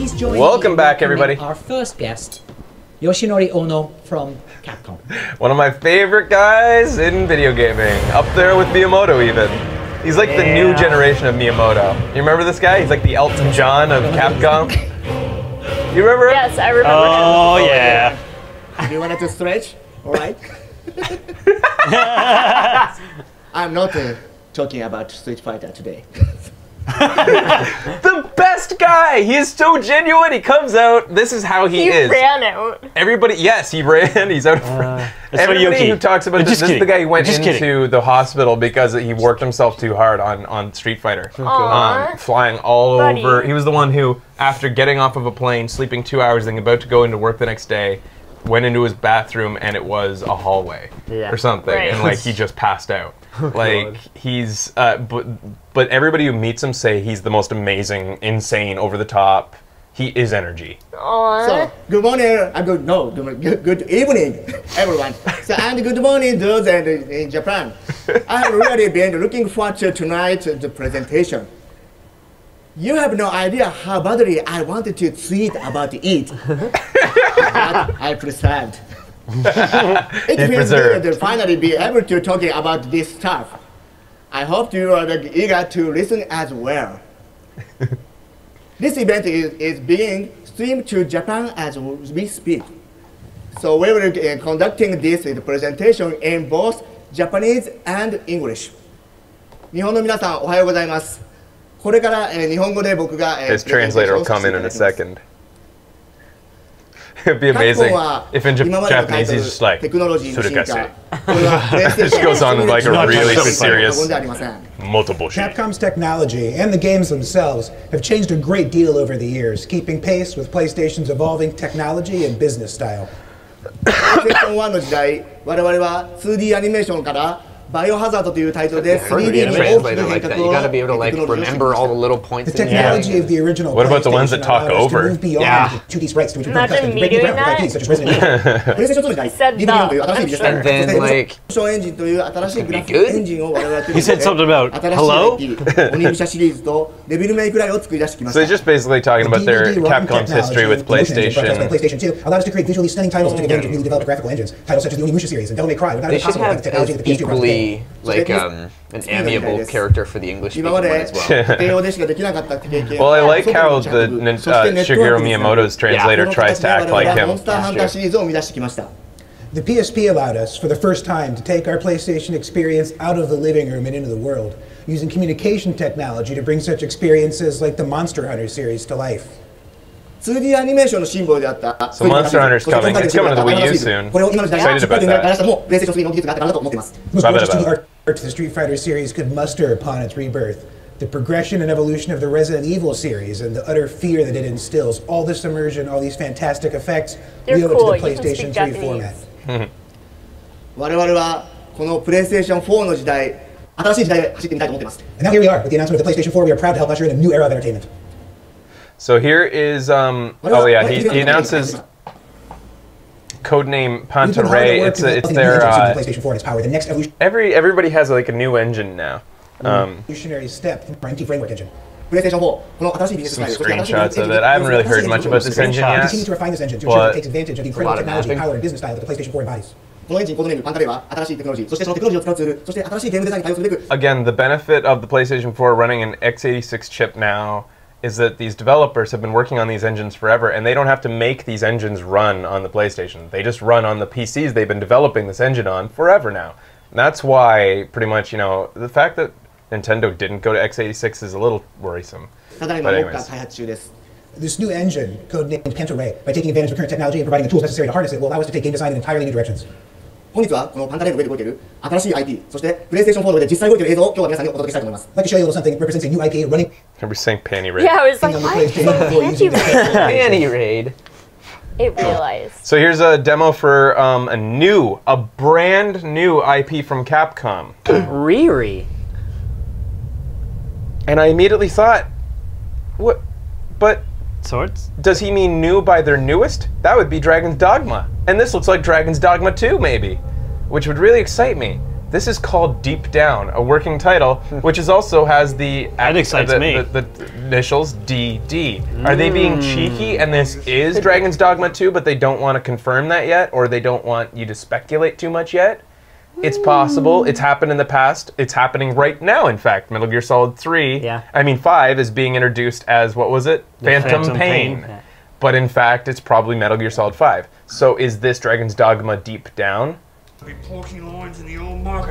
Please join Welcome me back, everybody. Our first guest, Yoshinori Ono from Capcom. One of my favorite guys in video gaming. Up there with Miyamoto, even. He's like the new generation of Miyamoto. You remember this guy? He's like the Elton John of Capcom. You remember him? Yes, I remember Oh yeah. Do you want to stretch? All right. I'm not uh, talking about Street Fighter today. The best guy! He is so genuine. He comes out. This is how he, He is. He ran out. Everybody, yes, he ran. He's out of. that's Everybody Yuki- who talks about this, this is the guy who went into kidding. the hospital because he worked himself too hard on, on Street Fighter. Aw. Um, flying all Buddy. over. He was the one who, after getting off of a plane, sleeping two hours, and about to go into work the next day, went into his bathroom and it was a hallway Yeah. or something, Right. and like he just passed out. Oh, like he's, uh, but but everybody who meets him say he's the most amazing, insane, over the top. He is energy. Aww. So, good morning. Uh, good, no, good, good, good evening, everyone. So, and good morning, those in, in Japan. I have really been looking forward to tonight the presentation. You have no idea how badly I wanted to tweet about it. but I preserved it feels preserved. good to finally be able to talking about this stuff. I hope you are like, eager to listen as well. This event is, is being streamed to Japan as we speak. So we will be conducting this presentation in both Japanese and English. 日本の皆さんおはようございます。これから、えー日本語で僕が、えー His translator will come in in a second. It'd be amazing if in Japanese he's just like Surikase. just goes on like a really serious multiple shit. Capcom's technology and the games themselves have changed a great deal over the years, keeping pace with PlayStation's evolving technology and business style. 2D アニメーションからバイオハザードというタイトルで Heard of 3D に the 大きく translator 変 like 革 that. を You gotta be able to like テクノロジーを remember all the little points The in technology there. of the original What about the ones that PlayStation talk allowed us to over? move beyond Yeah. 2D sprites to return Imagine customers, me breaking doing ground with that. IPs such as Resident Evil. プレイステーション2の時代 Said DVD という新しいビジネス the. モ And デル then そして like モーションエンジンという新しいグラフィッ good? クエンジンを我々は He said something about 新しい hello? IP 鬼武者シリーズとデビルメイクライを作り出してきま So し he's た just basically talking about their DVD ROM Capcom's history with technology and promotion engines broadcast by PlayStation. PlayStation 2 allowed us to create visually stunning titles and take advantage of newly developed graphical engines. Titles such as the Onimusha series and Devil May Cry would not they have been should possible without have the technology as that the PS2 like um, an amiable character for the English speaking one as well. well, I like how the uh, Shigeru Miyamoto's translator yeah. tries to act like him. The PSP allowed us, for the first time, to take our PlayStation experience out of the living room and into the world, using communication technology to bring such experiences like the Monster Hunter series to life. 2D アニメーションのシンボルであった So Monster Hunter's coming. It's coming to the Wii U soon. これを今の時代 Excited about に that. 出したのもプレイステーション3の技術があったからだと思っています Most Love it gorgeous 2D about art to the Street Fighter series could muster upon its rebirth. The progression and evolution of the Resident Evil series and the utter fear that it instills, all this immersion, all these fantastic effects, You're we owe it cool. to You the can PlayStation speak 3 format. Japanese. 我々はこのプレイステーション4の時代新しい時代へ走ってみたいと思っています And now here we are, with the announcement of the PlayStation 4, we are proud to help usher in a new era of entertainment. So here is. Um, oh yeah, he, he announces codename name It's a, it's their uh, PlayStation 4 and its power. The next evolution. Every everybody has like a new engine now. Um, evolutionary step from framework engine. Oh, Some screenshots of it. I haven't really heard much about this engine yet. Continue to refine this engine to ensure it takes advantage of the incredible technology, power, and business style that the PlayStation 4 embodies. Again, the benefit of the PlayStation 4 running an x86 chip now is that these developers have been working on these engines forever and they don't have to make these engines run on the PlayStation. They just run on the PCs they've been developing this engine on forever now. And that's why pretty much, you know, the fact that Nintendo didn't go to x86 is a little worrisome. But anyways. This new engine, codenamed Panta Rhei, by taking advantage of current technology and providing the tools necessary to harness it, will allow us to take game design in entirely new directions. 本日はこのパンタレイの上で動いている新しい IP そしてプレイステーション4の上で実際動いている映像を今日は皆さんにお届けしたいと思います I'd like to show you a little something that represents a new IP running I remember saying panty raid. Yeah, I was like, on the why is it PlayStation 4 using panty the raid? Any raid. It realized. So here's a demo for um, a new, a brand new IP from Capcom. Riri. And I immediately thought, what? But Swords? does he mean new by their newest? That would be Dragon's Dogma. And this looks like Dragon's Dogma 2, maybe, which would really excite me. This is called Deep Down, a working title, hmm. which is also has the That excites the, me. The, the initials DD. Are they being hmm. cheeky and this is Dragon's Dogma 2, but they don't want to confirm that yet, or they don't want you to speculate too much yet? It's possible. It's happened in the past. It's happening right now, in fact. Metal Gear Solid 3, Yeah. I mean 5, is being introduced as, what was it? Phantom, Phantom Pain. Pain, yeah. But in fact, it's probably Metal Gear Solid 5. So is this Dragon's Dogma Deep Down?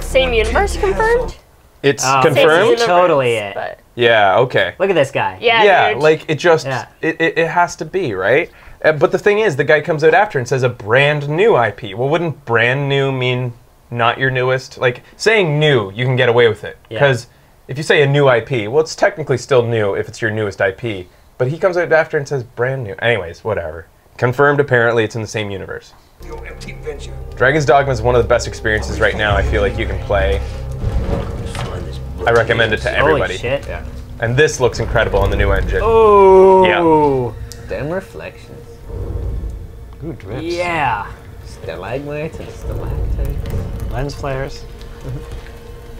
Same universe confirmed? It's Oh. Confirmed? universe, Totally it. But Yeah, okay. Look at this guy. yeah, yeah, dude. like it just Yeah. it, it, it has to be right. Uh, but the thing is, the guy comes out after and says a brand new IP. Well, wouldn't brand new mean not your newest? Like saying new, you can get away with it Yeah. because if you say a new IP, well, it's technically still new if it's your newest IP. But he comes out after and says brand new. Anyways, whatever. Confirmed. Apparently, it's in the same universe. Dragon's Dogma is one of the best experiences right now. I feel like you can play. I recommend it to everybody. Holy shit. Yeah. And this looks incredible on the new engine. Oh. Yeah. Damn reflections. Ooh, drips. Yeah. Stalagmites and stalactites. Lens flares.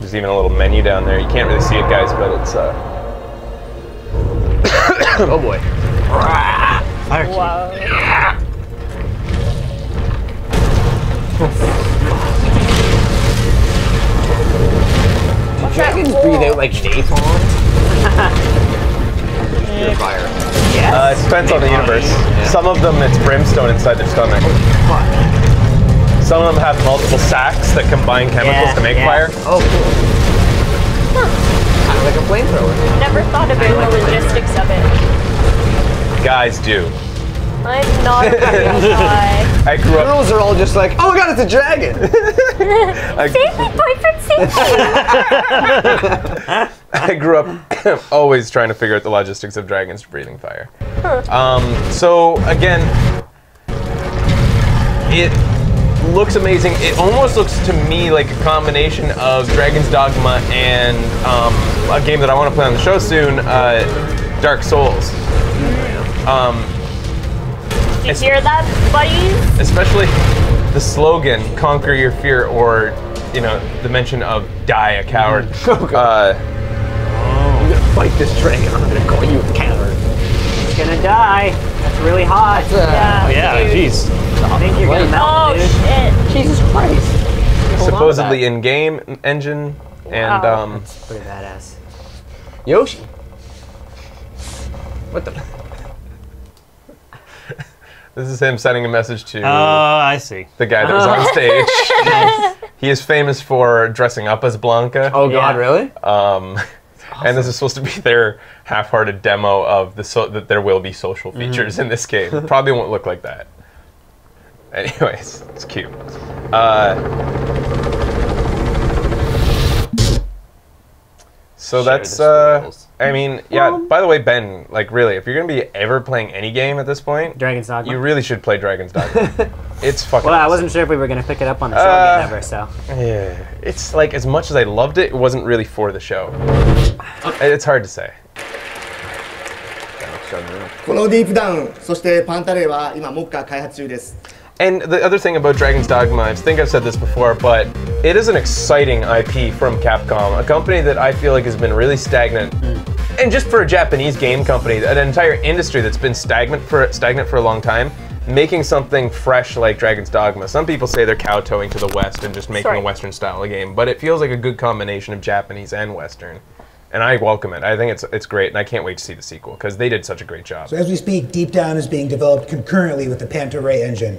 There's even a little menu down there. You can't really see it, guys, but it's uh, oh boy. Fire key. Whoa. Dragons breathe out like napalm. Pure fire. uh, it depends on the universe. Some of them it's brimstone inside their stomach. Some of them have multiple sacks that combine chemicals Yeah, to make yeah. fire. Oh, cool. Kind of like a flamethrower. Never thought about the logistics of it. Guys do. I'm not a guy. I grew up. Girls are all just like, oh my god, it's a dragon. I, Save me, boyfriend, save me! I grew up always trying to figure out the logistics of dragons breathing fire. Um, so again, it looks amazing. It almost looks to me like a combination of Dragon's Dogma and um, a game that I want to play on the show soon, uh, Dark Souls. Um, Did you hear that, buddies? especially the slogan "Conquer your fear," or you know, the mention of "Die a coward." Uh, I'm gonna fight this dragon. I'm gonna call you a coward. It's gonna die. That's really hot. Yeah. Oh, yeah, jeez. I think you're gonna Wait. melt, Oh, dude. shit. Jesus Christ. Hold supposedly in-game engine, and Wow. um, Pretty badass. Yoshi. What the? this is him sending a message to Oh, I see. the guy that was on stage. he is famous for dressing up as Blanka. Oh god, Yeah. really? Um, and this is supposed to be their half-hearted demo of the so- that there will be social features in this game. Probably won't look like that. Anyways, it's cute. Uh, so Share that's. the Uh, spoils. I mean, yeah. By the way, Ben, like, really, if you're gonna be ever playing any game at this point, Dragon's Dogma. you really should play Dragon's Dogma. it's fucking. well, I awesome. wasn't sure if we were gonna pick it up on the show Uh, again ever, so. Yeah, it's like as much as I loved it, it wasn't really for the show. It's hard to say. このディープダウンそしてパンタレーは今目下開発中です And the other thing about Dragon's Dogma, I think I've said this before, but it is an exciting IP from Capcom, a company that I feel like has been really stagnant. Hmm. And just for a Japanese game company, an entire industry that's been stagnant for stagnant for a long time, making something fresh like Dragon's Dogma. Some people say they're kowtowing to the West and just making Sorry. a Western style of game, but it feels like a good combination of Japanese and Western. And I welcome it. I think it's it's great, and I can't wait to see the sequel because they did such a great job. So as we speak, Deep Down is being developed concurrently with the Panta Rhei engine.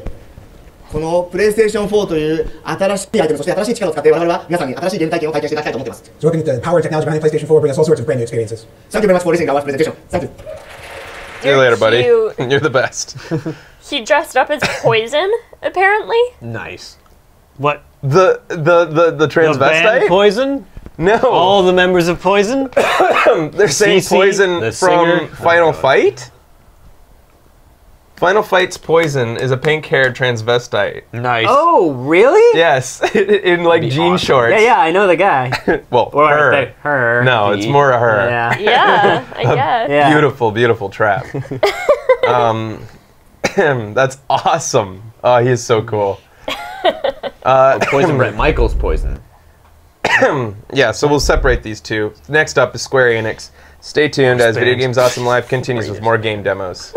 このプレイステーション4という新しいアイテムそして新しい力を使って我々は皆さんに新しいゲーム体験を体験していただきたいと思っています So working with the power and technology behind the PlayStation 4 will bring us all sorts of brand new experiences. Thank you very much for listening to our presentation Thank you See you later, buddy. Cute. You're the best. He dressed up as Poison, apparently. Nice. What? The the the the The band transvestite? Poison? no. All the members of Poison? They're saying CC, Poison the from singer. Final Oh, God. Fight? Final Fight's Poison is a pink-haired transvestite. Nice. Oh, really? Yes, in like be jean awesome. shorts. Yeah, yeah, I know the guy. Well, Or her. the- her. No, it's more a her. Yeah. Yeah, I guess. Yeah. Beautiful, beautiful trap. um, that's awesome. Oh, he is so cool. Uh, Poison Bret Michaels poison. yeah, so we'll separate these two. Next up is Square Enix. Stay tuned as Video Games Awesome Live continues with more game demos.